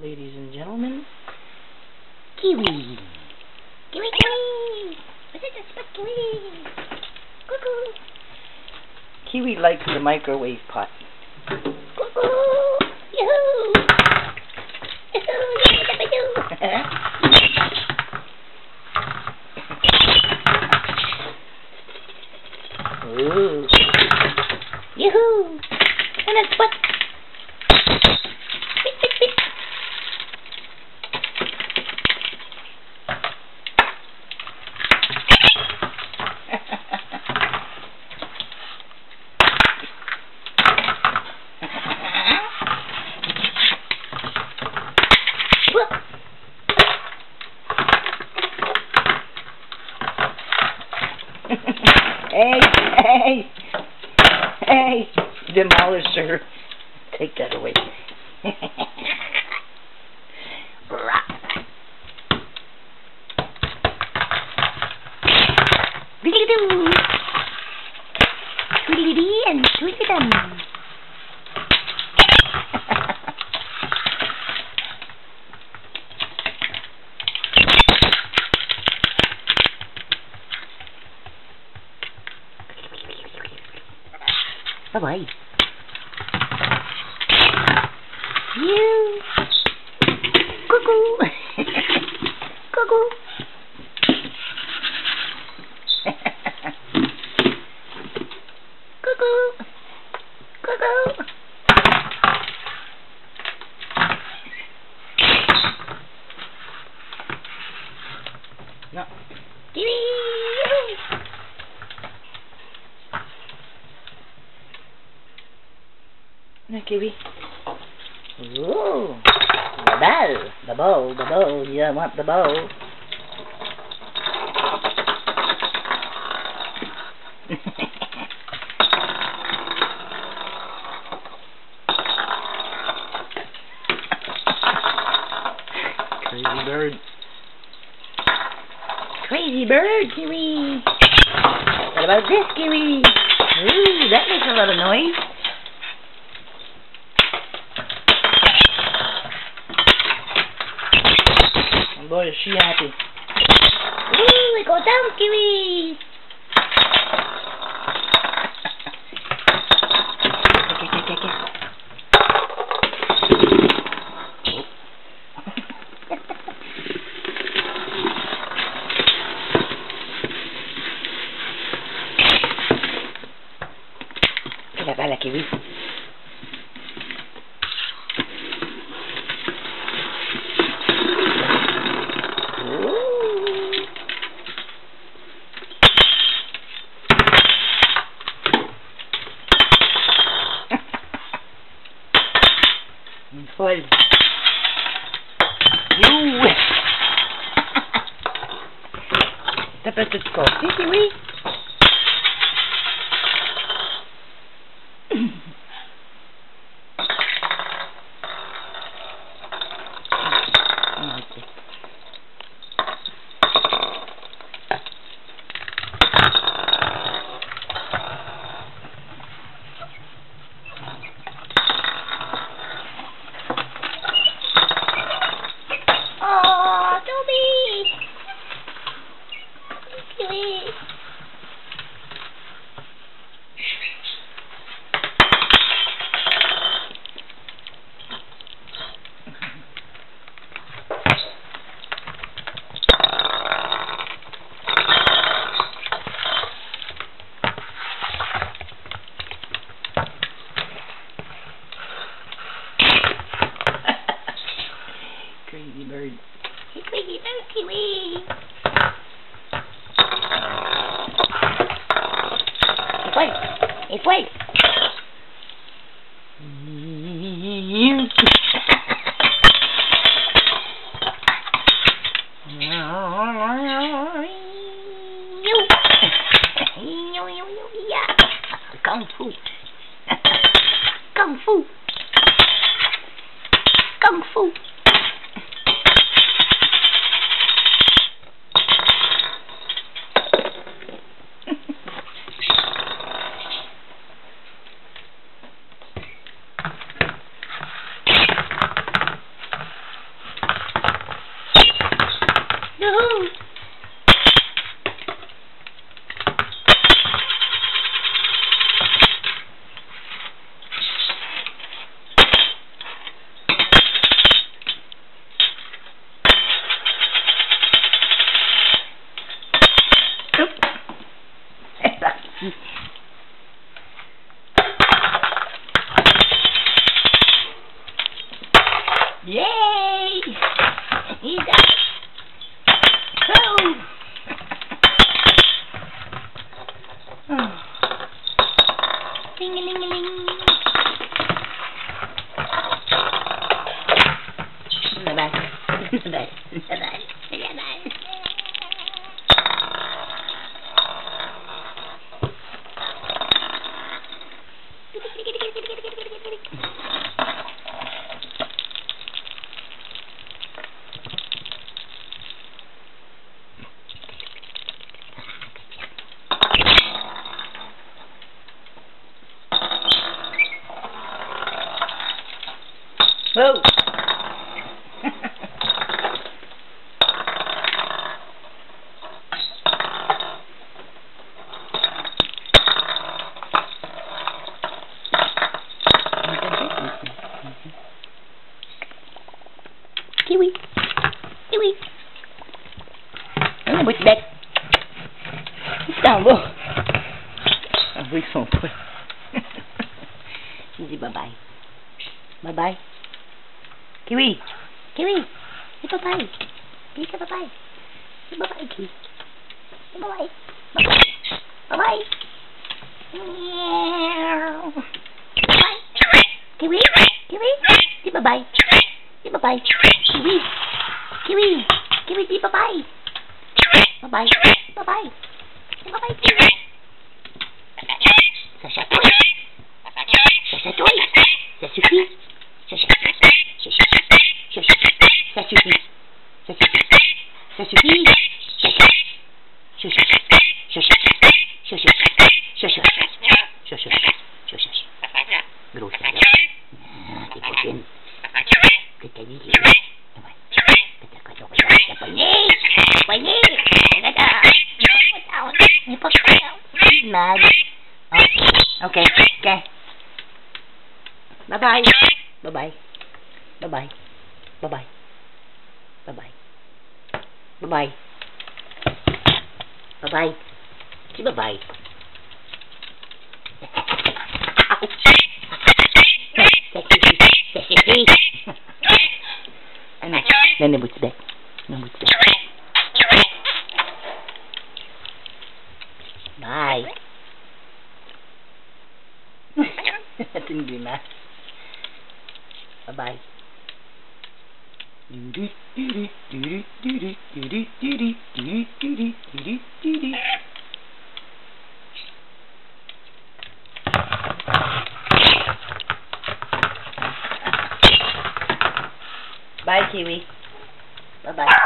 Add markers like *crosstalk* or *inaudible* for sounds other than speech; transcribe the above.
ladies and gentlemen. Kiwi. Kiwi, kiwi. Is this? Kiwi. Cuckoo. Kiwi likes the microwave pot. Cuckoo. Yoo-hoo. Ooh. *laughs* hey, hey, hey, demolisher. Take that away. Diddly-doo. Tweedly-dee and tweedly-dum. Bye-bye. You. Cuckoo. Cuckoo. Cuckoo. Cuckoo. No. Kiwi. No, Kiwi. Ooh. The bow. The bow. The bow. You want the bow. Crazy bird. Crazy bird, Kiwi. What about this, Kiwi? Ooh, that makes a lot of noise. Boy, is she happy. Ooh, it goes down, Kiwi. Folle. You. T'as pas tout compris, Kiwi? Ah, ok. Oh, Toby! Kiwi! Crazy bird. Crazy bird, Kiwi! It's white. Kung Fu. *laughs* Kung Fu. Yay! He's out. Boom! *sighs* Oh. Whoa. Kiwi. Kiwi. Mmh, oui, Ah oui, ils sont prêts. Il dit bye bye. Bye bye. Kiwi! Kiwi! Say bye-bye! Kiwi, say bye-bye! Say bye-bye, Kiwi! Say bye-bye! Bye-bye! Meow! Bye! Kiwi! Kiwi! Say bye-bye! Say bye-bye! Kiwi! Kiwi! Kiwi, say bye-bye! Bye-bye! Bye-bye! 谢谢，谢谢，谢谢，谢谢，谢谢，谢谢，谢谢，谢谢，грустно, да? Ты потом... Ты это видишь? Давай. Ты такой, давай, давай, да пойми! Пойми! Да-да! Не попадал, не попадал. Надо. Окей, окей. Bye-bye. Bye-bye. Bye-bye. Bye-bye. Bye-bye. Bye bye. Bye bye. Chứ bye bye. Ana, ne ne bu tibe. Ne bu tibe. Bye. *laughs* Tin gülmez. Bye bye. Bye, Kiwi. Bye-bye.